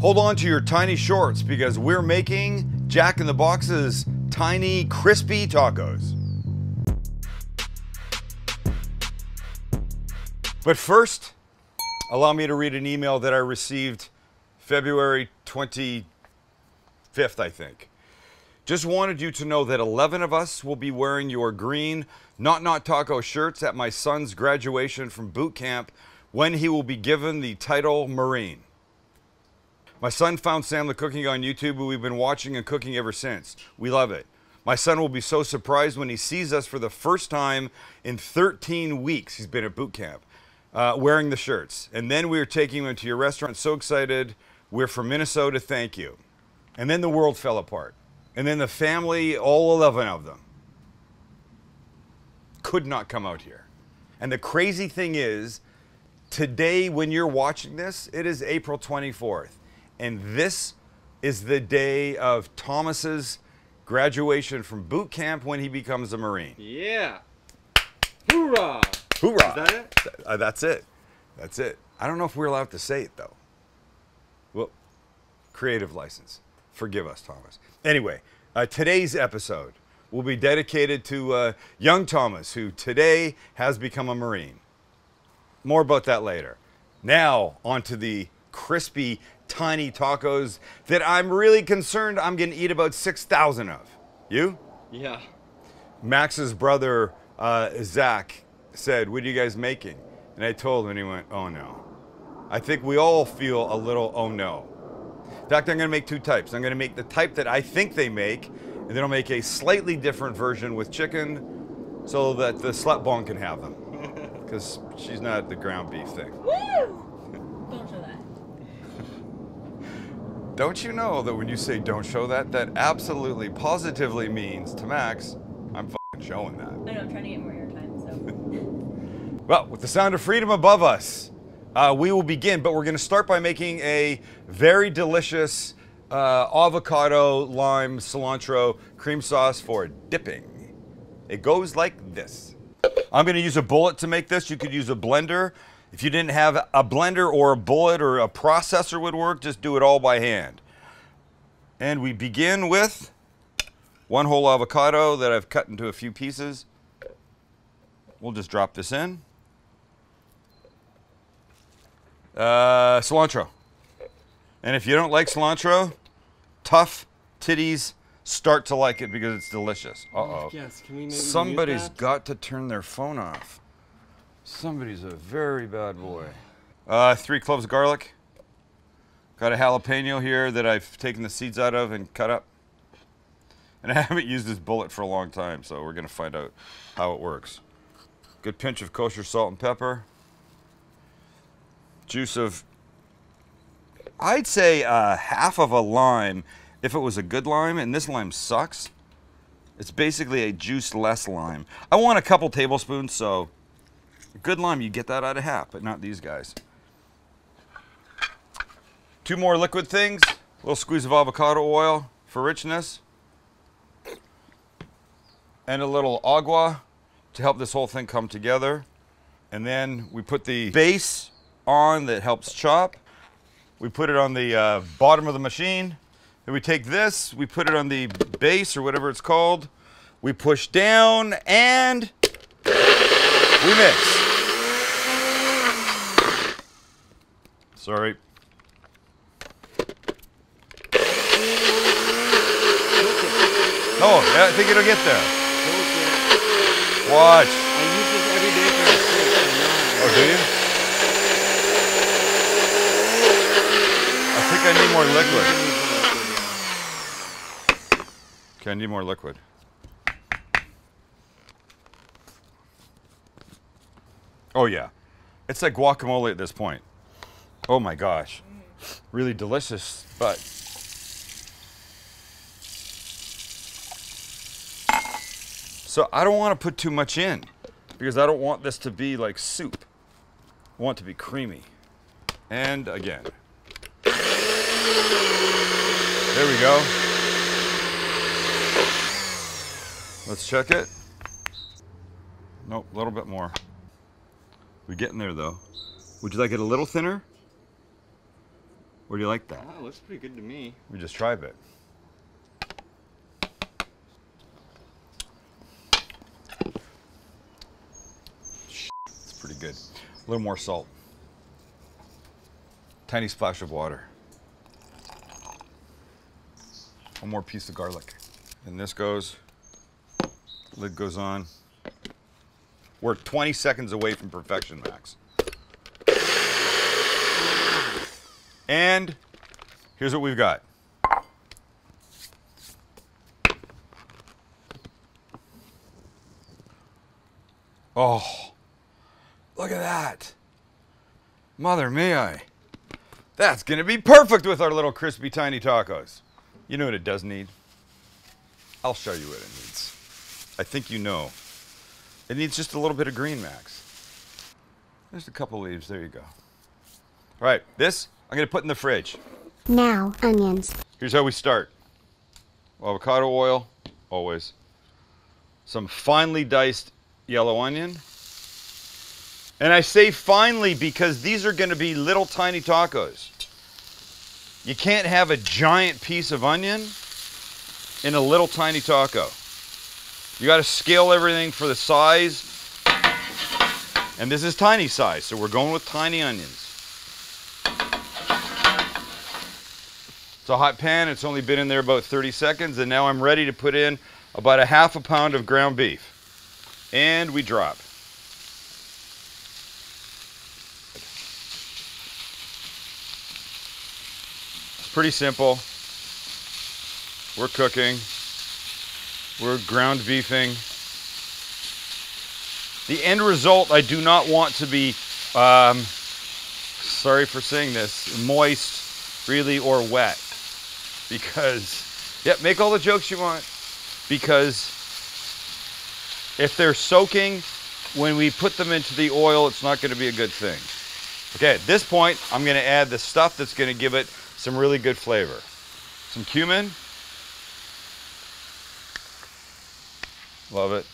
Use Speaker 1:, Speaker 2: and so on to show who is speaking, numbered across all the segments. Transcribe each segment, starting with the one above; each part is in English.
Speaker 1: Hold on to your tiny shorts because we're making Jack in the Box's tiny crispy tacos. But first, allow me to read an email that I received February 25th, I think. Just wanted you to know that 11 of us will be wearing your green Not Not Taco shirts at my son's graduation from boot camp when he will be given the title Marine. My son found Sam the Cooking on YouTube, and we've been watching and cooking ever since. We love it. My son will be so surprised when he sees us for the first time in 13 weeks. He's been at boot camp uh, wearing the shirts. And then we are taking him to your restaurant. So excited. We're from Minnesota. Thank you. And then the world fell apart. And then the family, all 11 of them, could not come out here. And the crazy thing is, today, when you're watching this, it is April 24th. And this is the day of Thomas's graduation from boot camp when he becomes a Marine.
Speaker 2: Yeah. Hoorah!
Speaker 1: Hoorah!
Speaker 2: Is that it?
Speaker 1: Uh, that's it. That's it. I don't know if we're allowed to say it though. Well, creative license. Forgive us, Thomas. Anyway, uh, today's episode will be dedicated to uh, young Thomas, who today has become a Marine. More about that later. Now, on to the crispy, tiny tacos that I'm really concerned I'm going to eat about 6,000 of. You?
Speaker 2: Yeah.
Speaker 1: Max's brother, uh, Zach, said, What are you guys making? And I told him, and he went, Oh no. I think we all feel a little, oh no. In fact, I'm going to make two types. I'm going to make the type that I think they make, and then I'll make a slightly different version with chicken so that the slut bone can have them. Because she's not the ground beef thing.
Speaker 3: Woo! Don't show that.
Speaker 1: Don't you know that when you say don't show that, that absolutely, positively means to Max, I'm fucking showing that.
Speaker 3: I know, I'm trying to get more airtime, so.
Speaker 1: Well, with the sound of freedom above us, uh, we will begin, but we're going to start by making a very delicious uh, avocado, lime, cilantro cream sauce for dipping. It goes like this. I'm going to use a bullet to make this. You could use a blender. If you didn't have a blender or a bullet or a processor would work, just do it all by hand. And we begin with one whole avocado that I've cut into a few pieces. We'll just drop this in. Uh, cilantro. And if you don't like cilantro, tough titties start to like it because it's delicious. Uh oh.
Speaker 2: Yes. Can we maybe
Speaker 1: Somebody's got to turn their phone off. Somebody's a very bad boy. Uh, three cloves of garlic. Got a jalapeno here that I've taken the seeds out of and cut up. And I haven't used this bullet for a long time, so we're gonna find out how it works. Good pinch of kosher salt and pepper. Juice of, I'd say uh, half of a lime if it was a good lime, and this lime sucks. It's basically a juice less lime. I want a couple tablespoons, so good lime, you get that out of half, but not these guys. Two more liquid things. A little squeeze of avocado oil for richness. And a little agua to help this whole thing come together. And then we put the base on that helps chop. We put it on the uh, bottom of the machine. Then we take this, we put it on the base or whatever it's called. We push down and we. Sorry. Oh, yeah, I think it'll get there. Watch.
Speaker 2: I use this every day for my steak.
Speaker 1: Oh, do you? I think I need more liquid. Okay, I need more liquid. Oh yeah, it's like guacamole at this point. Oh my gosh, really delicious, but so I don't want to put too much in because I don't want this to be like soup. I want it to be creamy. And again. There we go. Let's check it. Nope, a little bit more. We're getting there though. Would you like it a little thinner? Or do you like that?
Speaker 2: Wow, looks pretty good to me.
Speaker 1: We just try a bit. It's pretty good. A little more salt. Tiny splash of water. One more piece of garlic. And this goes, lid goes on. We're 20 seconds away from perfection, Max. And here's what we've got. Oh, look at that. Mother may I. That's going to be perfect with our little crispy tiny tacos. You know what it does need? I'll show you what it needs. I think you know. It needs just a little bit of green, Max. There's a couple leaves. There you go. All right, this I'm to put in the fridge.
Speaker 4: Now, onions.
Speaker 1: Here's how we start avocado oil, always. Some finely diced yellow onion. And I say finely because these are going to be little tiny tacos. You can't have a giant piece of onion in a little tiny taco. You got to scale everything for the size. And this is tiny size, so we're going with tiny onions. It's a hot pan. It's only been in there about 30 seconds, and now I'm ready to put in about a half a pound of ground beef. And we drop. It's pretty simple. We're cooking. We're ground beefing. The end result, I do not want to be, um, sorry for saying this, moist, really, or wet. Because yep make all the jokes you want. Because if they're soaking when we put them into the oil it's not going to be a good thing. Okay at this point i'm going to add the stuff that's going to give it some really good flavor. Some cumin love it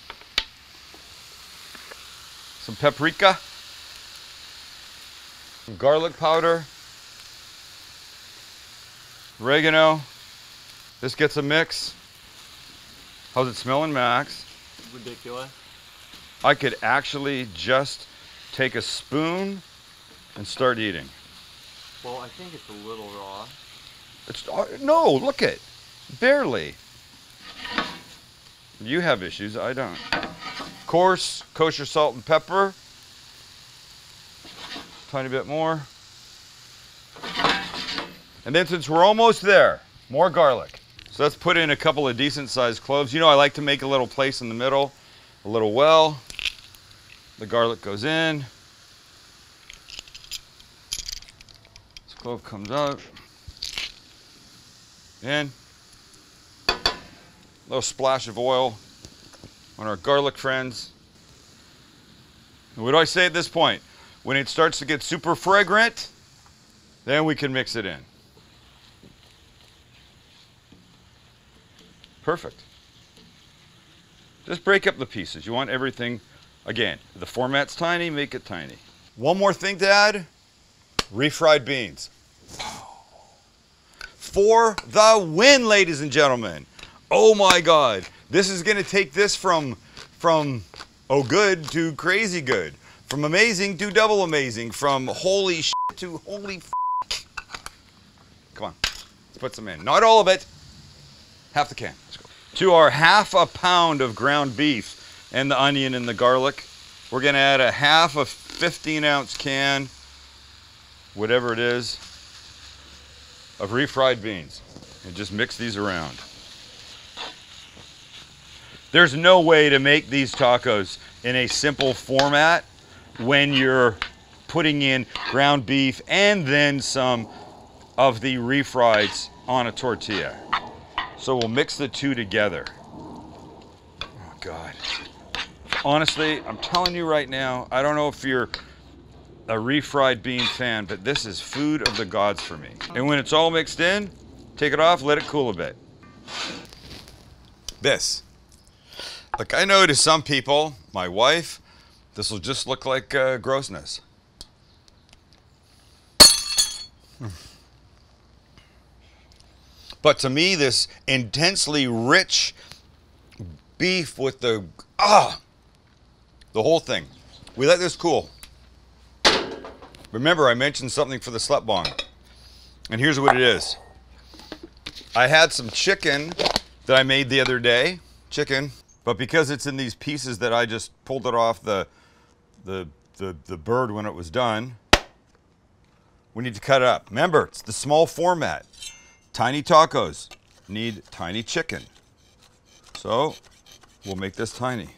Speaker 1: some paprika some garlic powder oregano. This gets a mix. How's it smelling, Max?
Speaker 2: Ridiculous.
Speaker 1: I could actually just take a spoon and start eating.
Speaker 2: Well, I think it's a little raw.
Speaker 1: It's uh, no, look it, barely. You have issues, I don't. Coarse kosher salt and pepper. Tiny bit more. And then since we're almost there, more garlic. So let's put in a couple of decent sized cloves. You know I like to make a little place in the middle, a little well. The garlic goes in. This clove comes out. In. Little splash of oil on our garlic friends. And what do I say at this point? When it starts to get super fragrant, then we can mix it in. Perfect. Just break up the pieces. You want everything, again, the format's tiny, make it tiny. One more thing to add refried beans. For the win, ladies and gentlemen. Oh my God. This is going to take this from, from oh good to crazy good. From amazing to double amazing. From holy shit to holy f- Come on. Let's put some in. Not all of it. Half the can. Let's go. To our half a pound of ground beef and the onion and the garlic, we're going to add a half a 15 ounce can, whatever it is, of refried beans. And just mix these around. There's no way to make these tacos in a simple format when you're putting in ground beef and then some of the refrieds on a tortilla. So we'll mix the two together. Oh God. Honestly, I'm telling you right now, I don't know if you're a refried bean fan, but this is food of the gods for me. And when it's all mixed in, take it off, let it cool a bit. This. Look, I know to some people, my wife, this will just look like uh, grossness. But to me, this intensely rich beef with the ah, the whole thing. We let this cool. Remember, I mentioned something for the slut bong, and here's what it is. I had some chicken that I made the other day, chicken, but because it's in these pieces that I just pulled it off the the the, the bird when it was done, we need to cut it up. Remember, it's the small format. Tiny tacos need tiny chicken. So we'll make this tiny.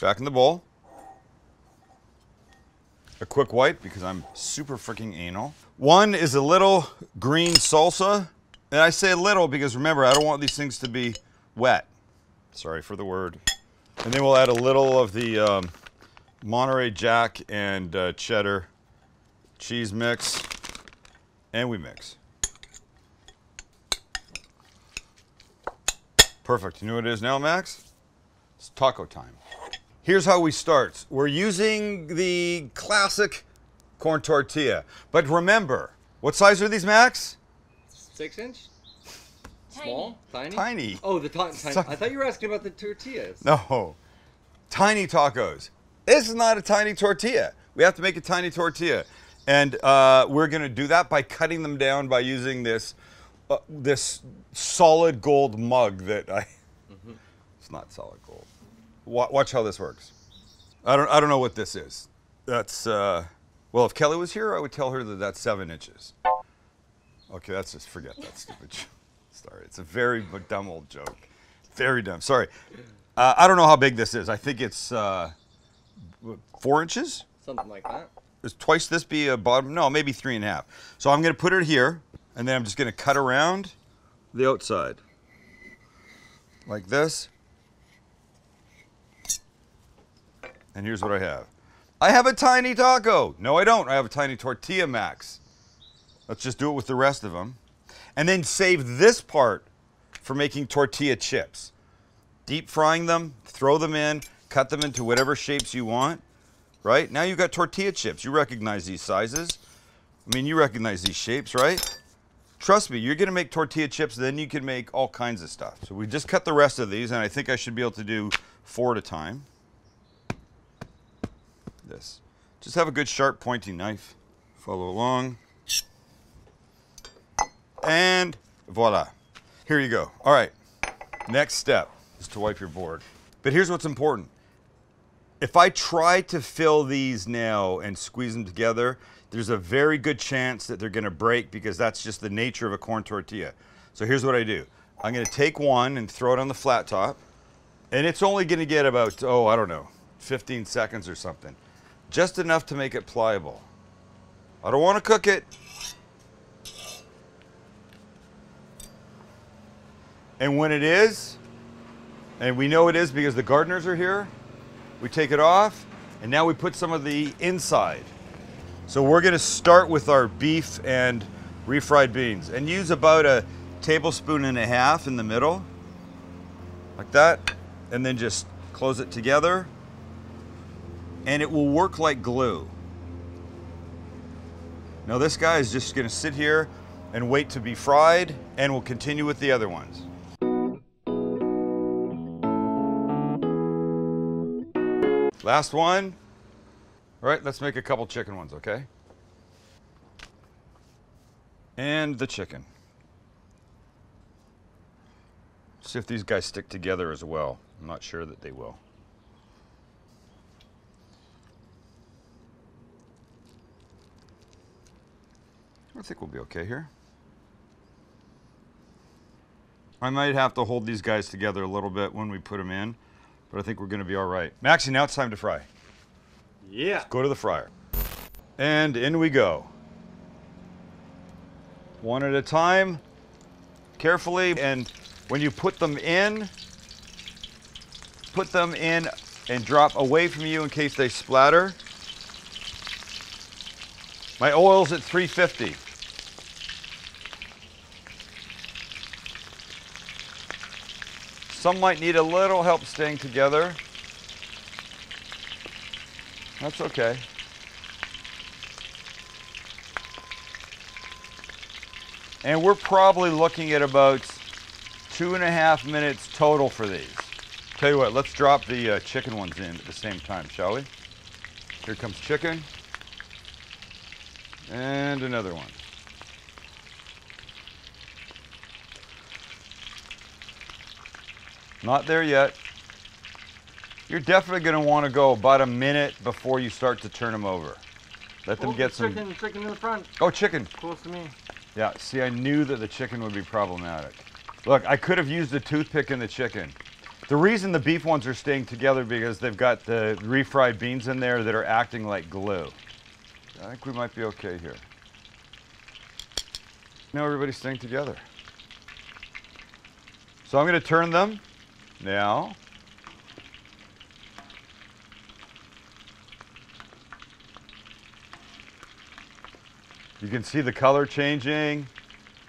Speaker 1: Back in the bowl. A quick wipe because I'm super freaking anal. One is a little green salsa. And I say little because remember, I don't want these things to be wet. Sorry for the word. And then we'll add a little of the um, Monterey Jack and uh, cheddar cheese mix. And we mix. Perfect. You know what it is now, Max? It's taco time. Here's how we start. We're using the classic corn tortilla. But remember, what size are these, Max?
Speaker 2: Six inch?
Speaker 3: Tiny.
Speaker 2: Small? Tiny?
Speaker 1: Tiny.
Speaker 2: Oh, the tiny. tiny.
Speaker 1: Sorry.
Speaker 2: I thought you were asking about the tortillas.
Speaker 1: No. Tiny tacos. This is not a tiny tortilla. We have to make a tiny tortilla. And uh, we're going to do that by cutting them down by using this uh, this solid gold mug that I. It's not solid gold. Wa- watch how this works. I don't, I don't know what this is. That's, uh, well, if Kelly was here, I would tell her that that's seven inches. Okay, that's just, forget that stupid joke. Sorry, it's a very dumb old joke. Very dumb. Sorry. Uh, I don't know how big this is. I think it's uh, four inches.
Speaker 2: Something like that.
Speaker 1: Is twice this be a bottom? No, maybe three and a half. So I'm going to put it here, and then I'm just going to cut around the outside. Like this. And here's what I have. I have a tiny taco. No, I don't. I have a tiny tortilla max. Let's just do it with the rest of them. And then save this part for making tortilla chips. Deep frying them, throw them in, cut them into whatever shapes you want. Right? Now you've got tortilla chips. You recognize these sizes. I mean, you recognize these shapes, right? Trust me, you're going to make tortilla chips, then you can make all kinds of stuff. So we just cut the rest of these, and I think I should be able to do four at a time. This. Just have a good sharp pointing knife. Follow along. And voila. Here you go. All right. Next step is to wipe your board. But here's what's important. If I try to fill these now and squeeze them together, there's a very good chance that they're going to break because that's just the nature of a corn tortilla. So here's what I do. I'm going to take one and throw it on the flat top. And it's only going to get about, oh, I don't know, 15 seconds or something. Just enough to make it pliable. I don't want to cook it. And when it is, and we know it is because the gardeners are here, we take it off, and now we put some of the inside. So we're gonna start with our beef and refried beans and use about a tablespoon and a half in the middle, like that, and then just close it together, and it will work like glue. Now this guy is just gonna sit here and wait to be fried, and we'll continue with the other ones. Last one. All right, let's make a couple chicken ones, okay? And the chicken. See if these guys stick together as well. I'm not sure that they will. I think we'll be okay here. I might have to hold these guys together a little bit when we put them in, but I think we're going to be all right. Maxie, now it's time to fry.
Speaker 2: Yeah.
Speaker 1: Go to the fryer. And in we go. One at a time, carefully. And when you put them in, put them in and drop away from you in case they splatter. My oil's at 350. Some might need a little help staying together. That's okay. And we're probably looking at about two and a half minutes total for these. Tell you what, let's drop the uh, chicken ones in at the same time, shall we? Here comes chicken. And another one. Not there yet. You're definitely going to want to go about a minute before you start to turn them over. Let them get some.
Speaker 2: chicken, chicken in the front,
Speaker 1: Oh, chicken.
Speaker 2: close to me.
Speaker 1: Yeah, see, I knew that the chicken would be problematic. Look, I could have used a toothpick in the chicken. The reason the beef ones are staying together because they've got the refried beans in there that are acting like glue. I think we might be okay here. Now everybody's staying together. So I'm going to turn them now. You can see the color changing.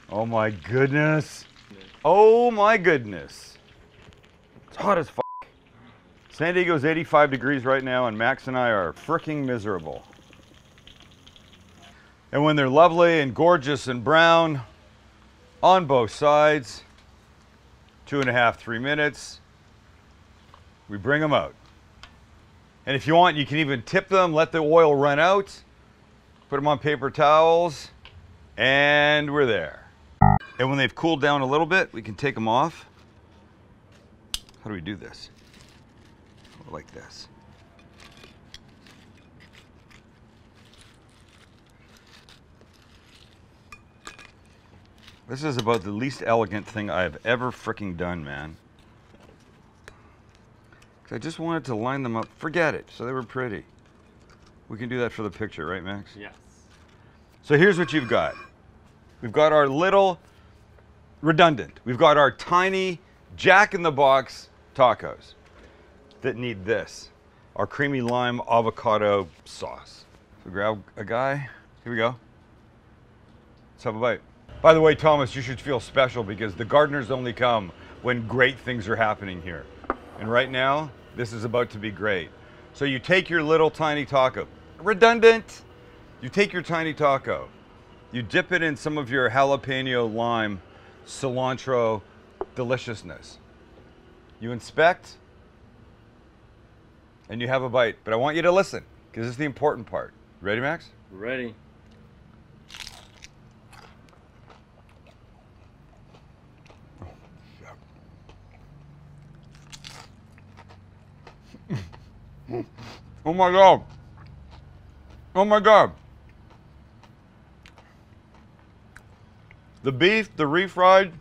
Speaker 1: Oh my goodness. Oh my goodness. It's hot as fuck. San Diego's 85 degrees right now, and Max and I are freaking miserable. And when they're lovely and gorgeous and brown on both sides, two and a half, three minutes, we bring them out. And if you want, you can even tip them, let the oil run out, put them on paper towels, and we're there. And when they've cooled down a little bit, we can take them off. How do we do this? Like this. This is about the least elegant thing I've ever freaking done, man. I just wanted to line them up. Forget it. So they were pretty. We can do that for the picture, right, Max?
Speaker 2: Yes.
Speaker 1: So here's what you've got. We've got our little redundant. We've got our tiny Jack in the Box tacos that need this. Our creamy lime avocado sauce. So grab a guy. Here we go. Let's have a bite. By the way, Thomas, you should feel special because the gardeners only come when great things are happening here. And right now, this is about to be great. So you take your little tiny taco, redundant. You take your tiny taco, you dip it in some of your jalapeno lime cilantro deliciousness. You inspect and you have a bite. But I want you to listen because this is the important part. Ready, Max?
Speaker 2: Ready.
Speaker 1: Oh my god. Oh my god. The beef, the refried,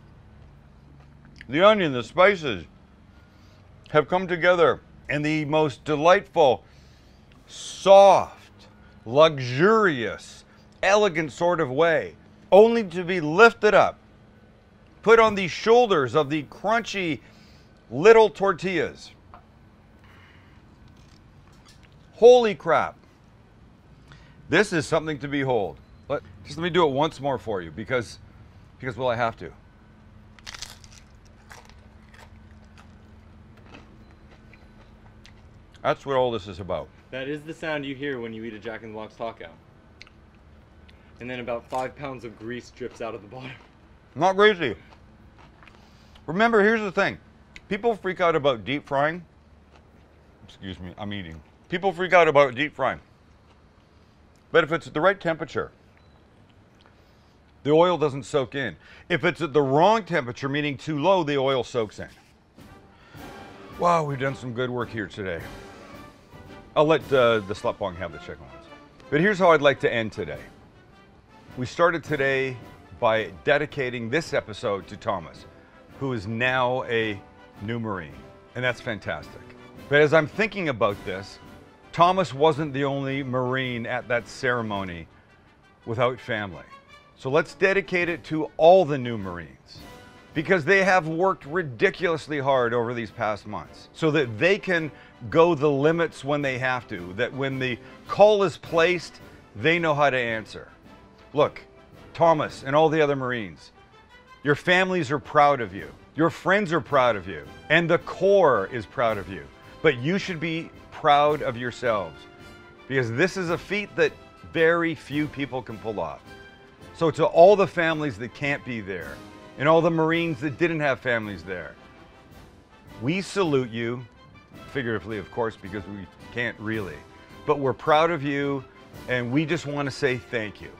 Speaker 1: the onion, the spices have come together in the most delightful, soft, luxurious, elegant sort of way, only to be lifted up, put on the shoulders of the crunchy little tortillas. Holy crap. This is something to behold. Let, just let me do it once more for you because, because well, I have to. That's what all this is about.
Speaker 2: That is the sound you hear when you eat a Jack in the Box taco. And then about five pounds of grease drips out of the bottom.
Speaker 1: Not greasy. Remember, here's the thing. People freak out about deep frying. Excuse me, I'm eating. People freak out about deep frying. But if it's at the right temperature, the oil doesn't soak in. If it's at the wrong temperature, meaning too low, the oil soaks in. Wow, we've done some good work here today. I'll let uh, the Slutbong have the chicken ones. But here's how I'd like to end today. We started today by dedicating this episode to Thomas, who is now a new Marine, and that's fantastic. But as I'm thinking about this, Thomas wasn't the only Marine at that ceremony without family. So let's dedicate it to all the new Marines because they have worked ridiculously hard over these past months so that they can go the limits when they have to, that when the call is placed, they know how to answer. Look, Thomas and all the other Marines, your families are proud of you. Your friends are proud of you. And the Corps is proud of you. But you should be proud of yourselves because this is a feat that very few people can pull off. So, to all the families that can't be there, and all the Marines that didn't have families there, we salute you, figuratively, of course, because we can't really. But we're proud of you, and we just want to say thank you.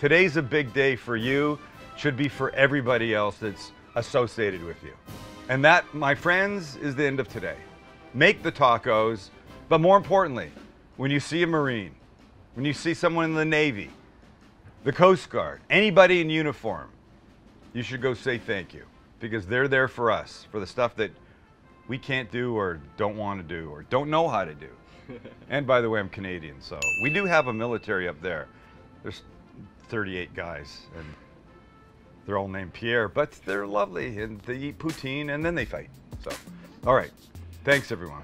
Speaker 1: Today's a big day for you, should be for everybody else that's associated with you. And that, my friends, is the end of today. Make the tacos, but more importantly, when you see a Marine, when you see someone in the Navy, the Coast Guard, anybody in uniform, you should go say thank you because they're there for us, for the stuff that we can't do or don't want to do or don't know how to do. and by the way, I'm Canadian, so we do have a military up there. There's 38 guys, and they're all named Pierre, but they're lovely and they eat poutine and then they fight. So, all right. Thanks, everyone.